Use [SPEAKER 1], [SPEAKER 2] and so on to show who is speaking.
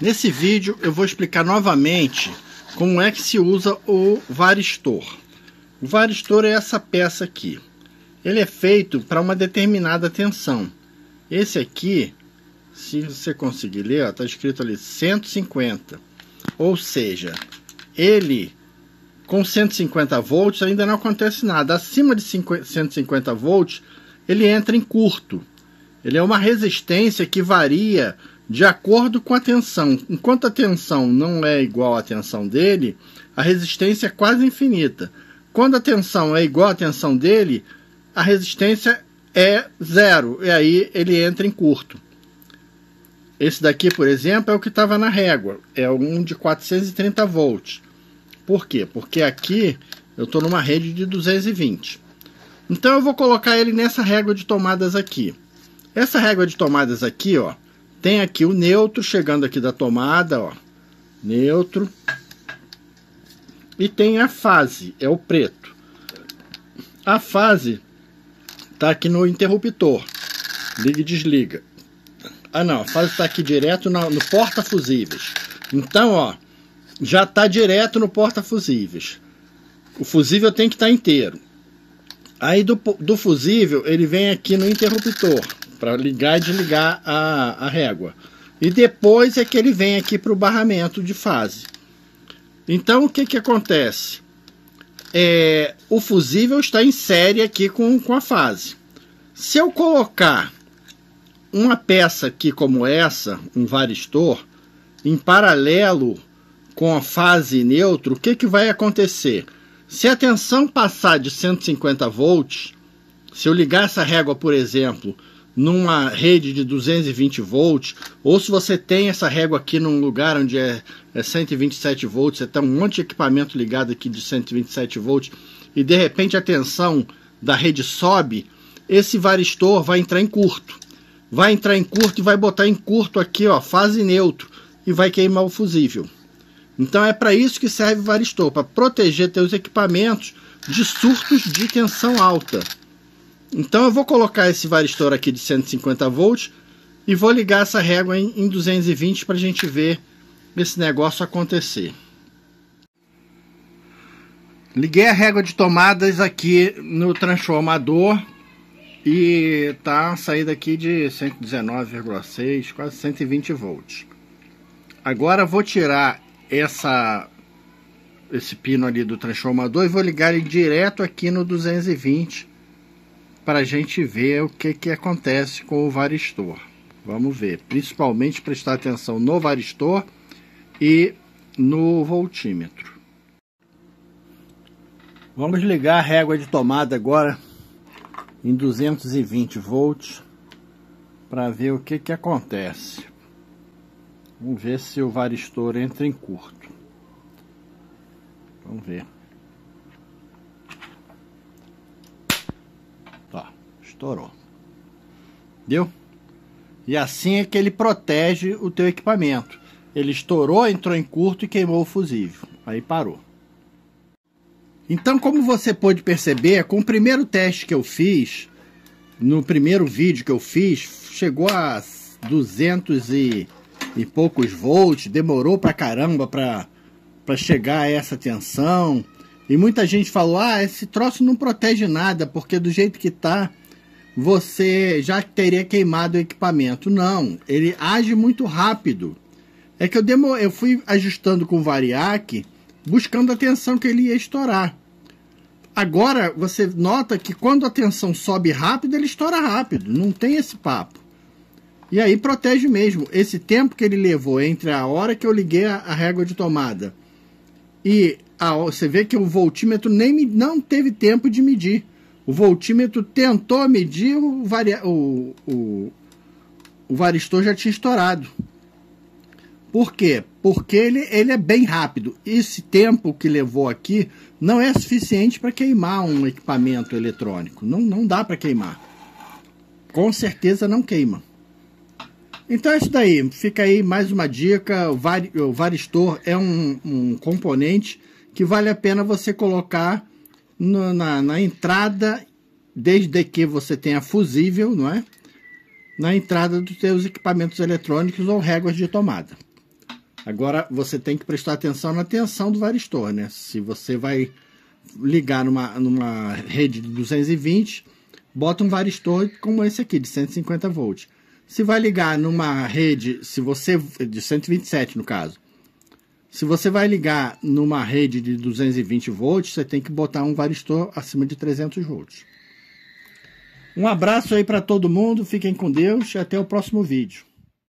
[SPEAKER 1] Nesse vídeo eu vou explicar novamente como é que se usa o varistor. O varistor é essa peça aqui. Ele é feito para uma determinada tensão. Esse aqui, se você conseguir ler, está escrito ali 150. Ou seja, ele com 150 volts ainda não acontece nada. Acima de 150 volts, ele entra em curto. Ele é uma resistência que varia de acordo com a tensão. Enquanto a tensão não é igual à tensão dele, a resistência é quase infinita. Quando a tensão é igual à tensão dele, a resistência é zero. E aí ele entra em curto. Esse daqui, por exemplo, é o que estava na régua. É um de 430 volts. Por quê? Porque aqui eu estou numa rede de 220. Então eu vou colocar ele nessa régua de tomadas aqui. Essa régua de tomadas aqui, ó, tem aqui o neutro chegando aqui da tomada, ó. Neutro. E tem a fase, é o preto. A fase tá aqui no interruptor. Liga e desliga. Ah, não, a fase está aqui direto no, no porta-fusíveis. Então, ó, já está direto no porta-fusíveis. O fusível tem que estar tá inteiro. Aí do, do fusível ele vem aqui no interruptor para ligar e desligar a, a régua. E depois é que ele vem aqui para o barramento de fase. Então o que, que acontece? É, o fusível está em série aqui com, com a fase. Se eu colocar uma peça aqui como essa, um varistor, em paralelo com a fase neutro, o que, que vai acontecer? Se a tensão passar de 150 volts, se eu ligar essa régua, por exemplo, numa rede de 220 volts, ou se você tem essa régua aqui num lugar onde é, é 127 volts, você tem um monte de equipamento ligado aqui de 127 volts, e de repente a tensão da rede sobe, esse varistor vai entrar em curto. Vai entrar em curto e vai botar em curto aqui, ó, fase neutro, e vai queimar o fusível. Então é para isso que serve o varistor, para proteger teus equipamentos de surtos de tensão alta. Então eu vou colocar esse varistor aqui de 150 volts e vou ligar essa régua em, em 220 para a gente ver esse negócio acontecer. Liguei a régua de tomadas aqui no transformador e tá saída aqui de 119,6, quase 120 volts. Agora vou tirar essa esse pino ali do transformador e vou ligar ele direto aqui no 220 para a gente ver o que, que acontece com o varistor. Vamos ver, principalmente prestar atenção no varistor e no voltímetro. Vamos ligar a régua de tomada agora em 220 volts para ver o que, que acontece. Vamos ver se o varistor entra em curto. Vamos ver. Estourou. Deu? E assim é que ele protege o teu equipamento. Ele estourou, entrou em curto e queimou o fusível. Aí parou. Então, como você pode perceber, com o primeiro teste que eu fiz, no primeiro vídeo que eu fiz, chegou a 200 e e poucos volts, demorou pra caramba pra, pra chegar a essa tensão. E muita gente falou: ah, esse troço não protege nada, porque do jeito que tá, você já teria queimado o equipamento. Não, ele age muito rápido. É que eu, demo, eu fui ajustando com o variac, buscando a tensão que ele ia estourar. Agora você nota que quando a tensão sobe rápido, ele estoura rápido. Não tem esse papo. E aí protege mesmo. Esse tempo que ele levou entre a hora que eu liguei a, a régua de tomada e a, você vê que o voltímetro nem não teve tempo de medir. O voltímetro tentou medir, o, varia, o, o, o varistor já tinha estourado. Por quê? Porque ele, ele é bem rápido. Esse tempo que levou aqui não é suficiente para queimar um equipamento eletrônico. Não, não dá para queimar. Com certeza não queima. Então é isso daí. Fica aí mais uma dica. O, var, o varistor é um, um, componente que vale a pena você colocar no, na, na entrada, desde que você tenha fusível, não é? Na entrada dos seus equipamentos eletrônicos ou réguas de tomada. Agora você tem que prestar atenção na tensão do varistor, né? Se você vai ligar numa, numa rede de 220, bota um varistor como esse aqui, de 150 volts. Se vai ligar numa rede, se você de 127 no caso, se você vai ligar numa rede de 220 volts, você tem que botar um varistor acima de 300 volts. Um abraço aí para todo mundo, fiquem com Deus e até o próximo vídeo.